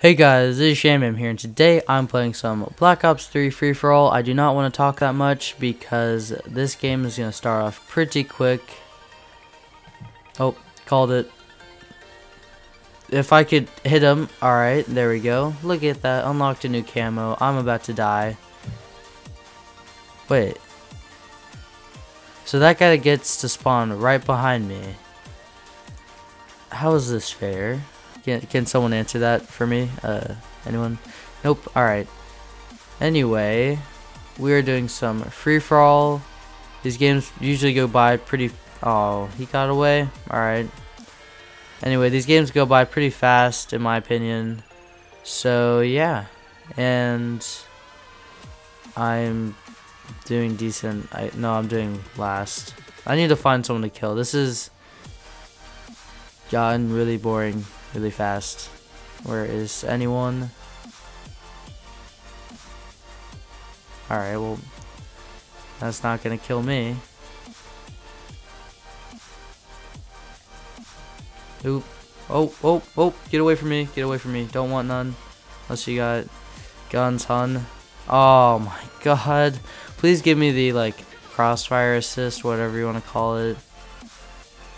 Hey guys, this is Shambam here, and today I'm playing some Black Ops 3 Free For All. I do not want to talk that much because this game is going to start off pretty quick. Oh, called it. If I could hit him, alright, there we go. Look at that, unlocked a new camo. I'm about to die. Wait. So that guy gets to spawn right behind me. How is this fair? Can, can someone answer that for me? Uh, anyone? Nope. Alright. Anyway, we're doing some free-for-all. These games usually go by pretty... Oh, he got away? Alright. Anyway, these games go by pretty fast, in my opinion. So, yeah. And... I'm doing decent. I No, I'm doing last. I need to find someone to kill. This is gotten really boring really fast. Where is anyone? Alright, well, that's not gonna kill me. Oop. Oh, oh, oh, get away from me, get away from me. Don't want none. Unless you got guns, hun. Oh my god. Please give me the, like, crossfire assist, whatever you want to call it.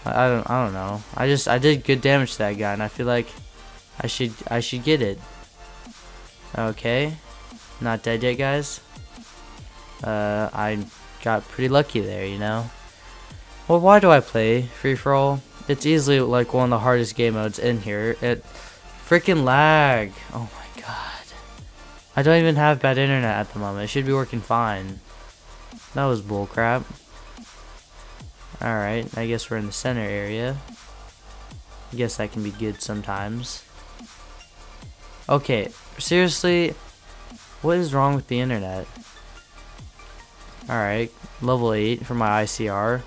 I, don't I don't know. I just I did good damage to that guy and I feel like I should I should get it. Okay. Not dead yet guys. Uh I got pretty lucky there, you know. Well why do I play free for all? It's easily like one of the hardest game modes in here. It freaking lag. Oh my god. I don't even have bad internet at the moment. It should be working fine. That was bullcrap. Alright, I guess we're in the center area. I guess that can be good sometimes. Okay, seriously, what is wrong with the internet? Alright, level 8 for my ICR.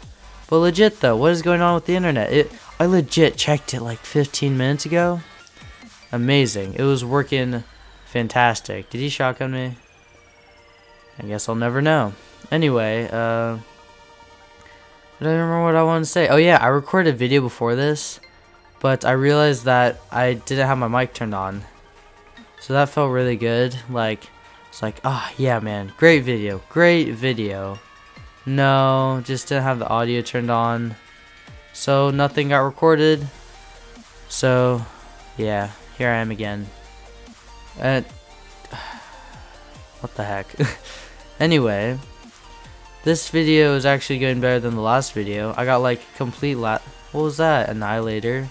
But legit though, what is going on with the internet? It I legit checked it like 15 minutes ago. Amazing. It was working fantastic. Did he shotgun me? I guess I'll never know. Anyway, uh I don't remember what I wanted to say. Oh yeah, I recorded a video before this, but I realized that I didn't have my mic turned on. So that felt really good. Like, it's like, ah, oh, yeah, man, great video, great video. No, just didn't have the audio turned on. So nothing got recorded. So, yeah, here I am again. And, what the heck? anyway, this video is actually going better than the last video. I got like complete la- What was that? Annihilator?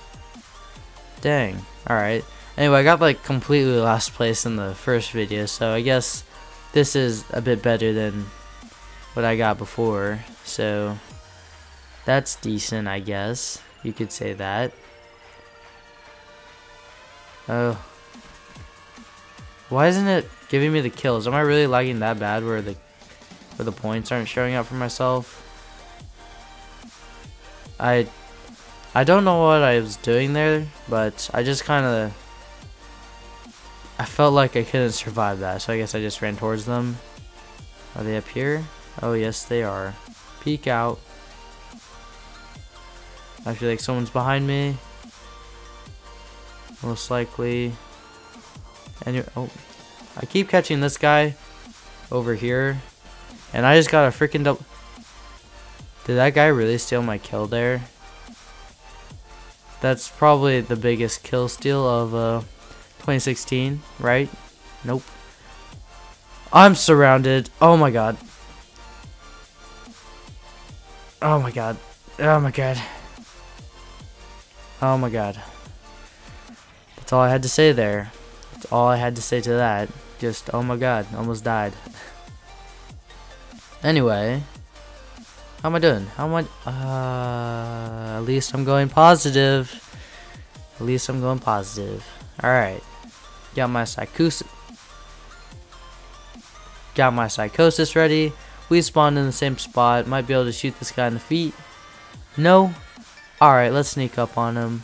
Dang. Alright. Anyway, I got like completely last place in the first video, so I guess this is a bit better than what I got before. So that's decent, I guess. You could say that. Oh. Why isn't it giving me the kills? Am I really lagging that bad where the where the points aren't showing up for myself. I I don't know what I was doing there, but I just kind of I felt like I couldn't survive that, so I guess I just ran towards them. Are they up here? Oh yes, they are. Peek out. I feel like someone's behind me. Most likely. And oh, I keep catching this guy over here. And I just got a freaking double. Did that guy really steal my kill there? That's probably the biggest kill steal of uh, 2016, right? Nope. I'm surrounded. Oh my god. Oh my god. Oh my god. Oh my god. That's all I had to say there. That's all I had to say to that. Just, oh my god, almost died. Anyway, how am I doing? How am I? Uh, at least I'm going positive. At least I'm going positive. Alright. Got my psychosis. Got my psychosis ready. We spawned in the same spot. Might be able to shoot this guy in the feet. No? Alright, let's sneak up on him.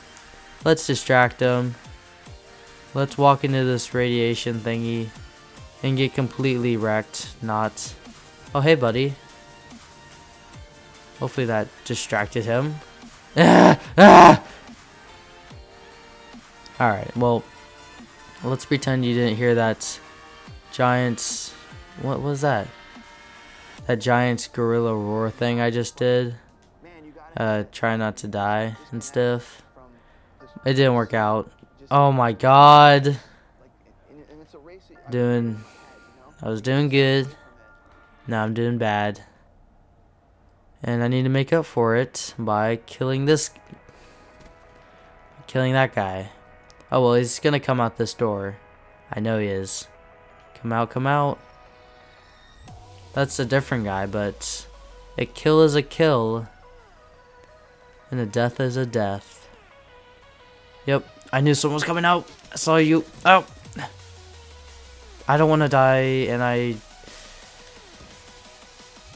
Let's distract him. Let's walk into this radiation thingy and get completely wrecked. Not Oh, hey, buddy. Hopefully that distracted him. Alright, well, let's pretend you didn't hear that giant's... What was that? That giant's gorilla roar thing I just did. Uh, try not to die and stuff. It didn't work out. Oh my god. Doing. I was doing good. Now I'm doing bad. And I need to make up for it by killing this. Killing that guy. Oh well, he's gonna come out this door. I know he is. Come out, come out. That's a different guy, but a kill is a kill. And a death is a death. Yep, I knew someone was coming out. I saw you. Oh! I don't want to die, and I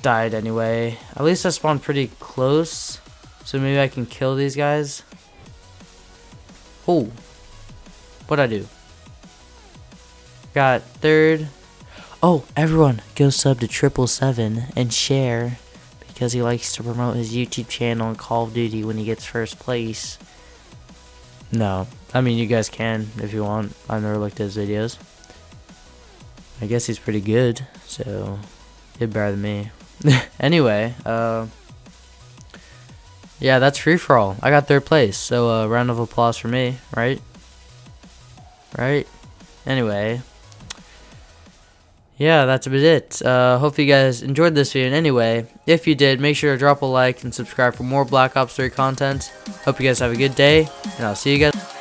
died anyway. At least I spawned pretty close, so maybe I can kill these guys. Oh, what'd I do? Got third. Oh, everyone, go sub to triple seven and share because he likes to promote his YouTube channel and Call of Duty when he gets first place. No, I mean you guys can if you want. I've never looked at his videos. I guess he's pretty good, so did better than me. anyway, uh, yeah, that's free for all. I got third place, so a uh, round of applause for me, right? Right? Anyway, yeah, that's about it. Uh, hope you guys enjoyed this video. Anyway, if you did, make sure to drop a like and subscribe for more Black Ops 3 content. Hope you guys have a good day, and I'll see you guys.